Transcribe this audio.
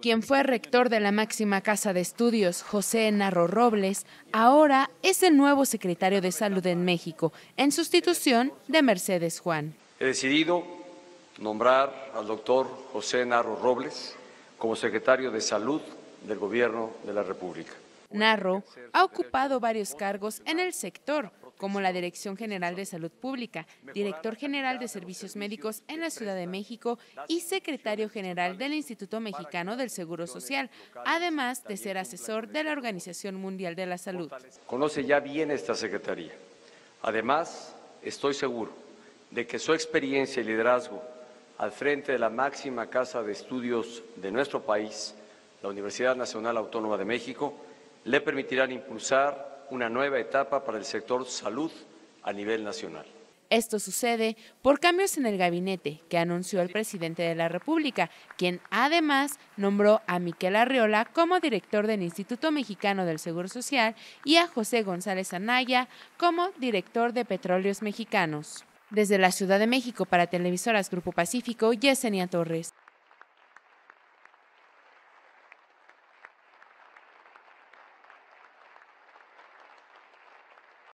Quien fue rector de la máxima casa de estudios, José Narro Robles, ahora es el nuevo secretario de Salud en México, en sustitución de Mercedes Juan. He decidido nombrar al doctor José Narro Robles como secretario de Salud del Gobierno de la República. Narro ha ocupado varios cargos en el sector, como la Dirección General de Salud Pública, Director General de Servicios Médicos en la Ciudad de México y Secretario General del Instituto Mexicano del Seguro Social, además de ser asesor de la Organización Mundial de la Salud. Conoce ya bien esta Secretaría. Además, estoy seguro de que su experiencia y liderazgo al frente de la máxima casa de estudios de nuestro país, la Universidad Nacional Autónoma de México, le permitirán impulsar una nueva etapa para el sector salud a nivel nacional. Esto sucede por cambios en el gabinete que anunció el presidente de la República, quien además nombró a Miquel Arriola como director del Instituto Mexicano del Seguro Social y a José González Anaya como director de Petróleos Mexicanos. Desde la Ciudad de México para Televisoras Grupo Pacífico, Yesenia Torres.